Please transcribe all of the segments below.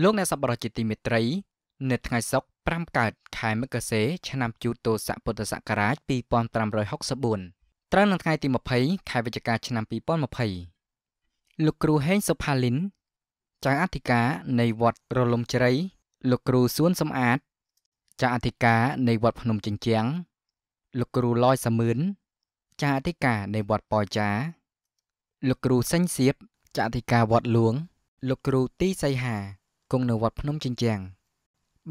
លោកអ្នកសប្បុរសជាទីមេត្រី នៅថ្ងៃសុក្រ5កើតខែមករាឆ្នាំជូតោស័កពុទ្ធសករាជ2564ត្រូវនៅថ្ងៃទី20ខែវិច្ឆិកាឆ្នាំ2020លោកគ្រូហេងសុផាលីនចៅអធិការនៃវត្តរលំជ្រៃលោកគ្រូសួនសំអាតចៅអធិការនៃវត្តភ្នំជញ្ជាំងលោកគ្រូលយសាមឿនចៅអធិការនៃវត្តប៉ចាលោកគ្រូសេងសៀបចៅអធិការវត្តលួង លោកគ្រូទីសីហា គង់នៅវត្តភ្នំជញ្ជាំង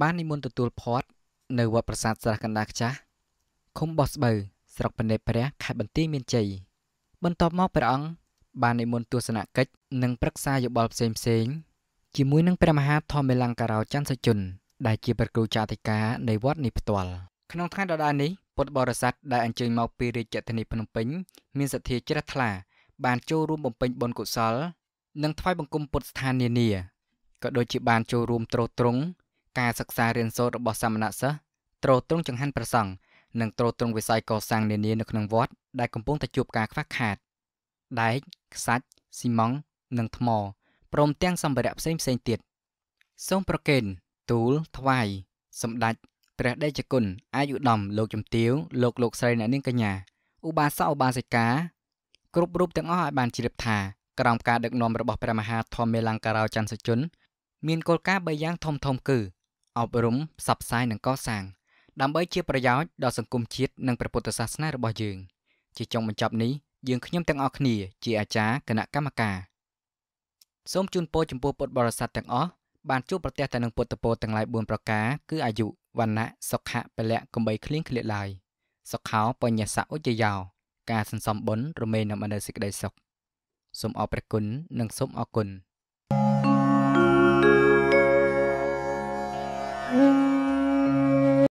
បាននិមន្តទទួលផាត់នៅវត្តប្រាសាទស្រះកណ្ដាលខ្ចាស់ឃុំបោះស្បូវស្រុកបន្នេព្រះខេត្តបន្ទាយមានជ័យបន្ទាប់មកព្រះអង្គបាននិមន្តទស្សនកិច្ចនិងប្រឹក្សាយោបល់ផ្សេងផ្សេងជាមួយនឹងព្រះមហាធម្មលង្ការោច័ន្ទសជនដែលជាព្រះគ្រូចាតិកានៃវត្តនេះផ្ទាល់ក្នុងថ្ងៃដដែលនេះពុទ្ធបរិស័ទដែលអញ្ជើញមកពីរាជធានីភ្នំពេញមានសទ្ធាជ្រះថ្លាបានចូលរួមបំពេញបុណ្យកុសល និងថ្វាយបង្គំពុទ្ធស្ថាននានា ក៏ដូចជាបានចូលរួមត្រួតត្រងការសិក្សារៀនសូត្ររបស់សាមណសិស្សត្រួតត្រងចង្ហាន់ប្រសង់និងត្រួតត្រងវិស័យកសាងនានានៅក្នុងវត្តដែលកំពុងតែជួបការខ្វះខាតដែកខ្សាច់ស៊ីម៉ង់និងថ្មព្រមទាំងសម្ភារៈផ្សេងផ្សេងទៀតសូមប្រគេនទូលថ្វាយសម្ដេចព្រះដេចគុណអាយុដំលោកជំទាវលោកលោកស្រីអ្នកនាងកញ្ញាឧបាសកឧបាសិកាគ្រប់រូបទាំងអស់ឲ្យបានជ្រាបថាក្រោមការដឹកនាំរបស់ព្រះមហាធម្មមេលង្ការោច័ន្ទសជន មានគោលការណ៍3យ៉ាងធំធំគឺអប់រំផ្សព្វផ្សាយនិងកសាង ដើម្បីជាប្រយោជន៍ដល់សង្គមជាតិនិងព្រះពុទ្ធសាសនារបស់យើង ជាចុងបញ្ចប់នេះយើងខ្ញុំទាំងអស់គ្នាជាអាចារ្យគណៈកម្មការសូមជូនពរចំពោះពុទ្ធបរិស័ទទាំងអស់បានជួបប្រទះតែនឹងពុទ្ធពរទាំងឡាយ4ប្រការគឺអាយុវណ្ណៈសុខៈពលៈកំបីគ្លៀងគ្លាឡើយសុខោបញ្ញសៈឧចយោការសន្សំបុណ្យរមែងនាំអនុសេចក្តីសុខសូមអរព្រះគុណនិងសូមអរគុណ